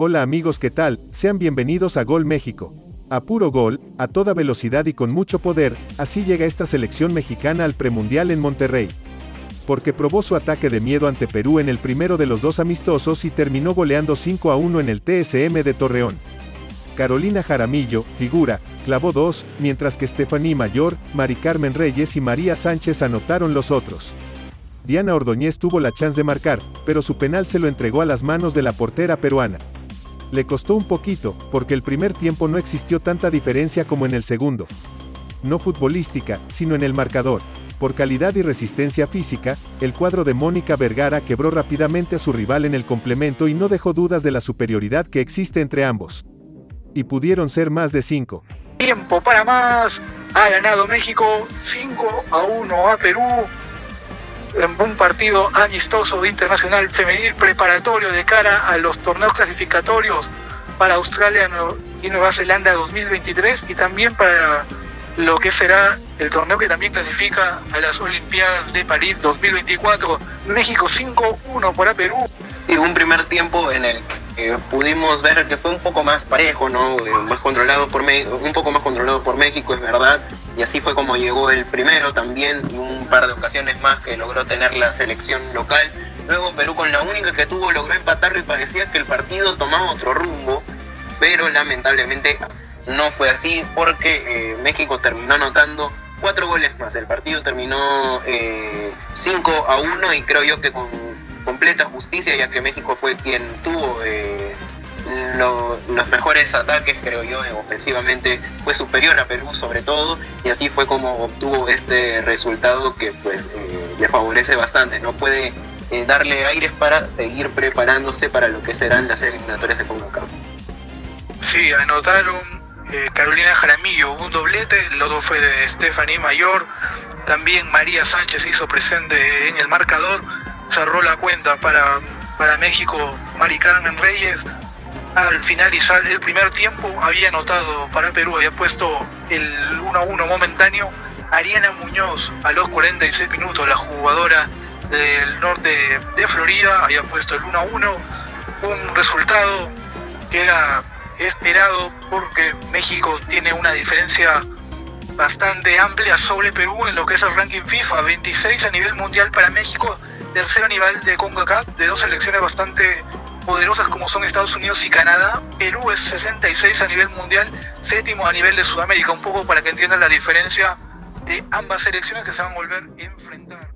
Hola amigos, ¿qué tal? Sean bienvenidos a Gol México. A puro gol, a toda velocidad y con mucho poder, así llega esta selección mexicana al premundial en Monterrey. Porque probó su ataque de miedo ante Perú en el primero de los dos amistosos y terminó goleando 5 a 1 en el TSM de Torreón. Carolina Jaramillo, figura, clavó dos, mientras que Estefaní Mayor, Mari Carmen Reyes y María Sánchez anotaron los otros. Diana Ordóñez tuvo la chance de marcar, pero su penal se lo entregó a las manos de la portera peruana. Le costó un poquito, porque el primer tiempo no existió tanta diferencia como en el segundo. No futbolística, sino en el marcador. Por calidad y resistencia física, el cuadro de Mónica Vergara quebró rápidamente a su rival en el complemento y no dejó dudas de la superioridad que existe entre ambos. Y pudieron ser más de cinco. Tiempo para más. Ha ganado México 5 a 1 a Perú un partido amistoso internacional femenil preparatorio de cara a los torneos clasificatorios para Australia y Nueva Zelanda 2023 y también para lo que será el torneo que también clasifica a las Olimpiadas de París 2024. México 5-1 para Perú. Y un primer tiempo en el que pudimos ver que fue un poco más parejo, ¿no? Eh, más controlado por un poco más controlado por México, es verdad. Y así fue como llegó el primero también, un par de ocasiones más que logró tener la selección local. Luego Perú con la única que tuvo logró empatarlo y parecía que el partido tomaba otro rumbo, pero lamentablemente no fue así porque eh, México terminó anotando cuatro goles más. El partido terminó 5 eh, a 1 y creo yo que con completa justicia, ya que México fue quien tuvo eh, los mejores ataques, creo yo, ofensivamente fue superior a Perú sobre todo, y así fue como obtuvo este resultado que pues le favorece bastante. No puede darle aires para seguir preparándose para lo que serán las eliminatorias de CONCACAF. Sí, anotaron eh, Carolina Jaramillo, un doblete, el otro fue de Stephanie Mayor, también María Sánchez hizo presente en el marcador, cerró la cuenta para, para México Mari Carmen Reyes, al finalizar el primer tiempo había anotado para Perú, había puesto el 1-1 momentáneo, Ariana Muñoz a los 46 minutos, la jugadora del norte de Florida, había puesto el 1-1, un resultado que era esperado porque México tiene una diferencia bastante amplia sobre Perú en lo que es el ranking FIFA, 26 a nivel mundial para México, tercero a nivel de CONCACAF, de dos selecciones bastante poderosas como son Estados Unidos y Canadá. Perú es 66 a nivel mundial, séptimo a nivel de Sudamérica, un poco para que entiendan la diferencia de ambas selecciones que se van a volver a enfrentar.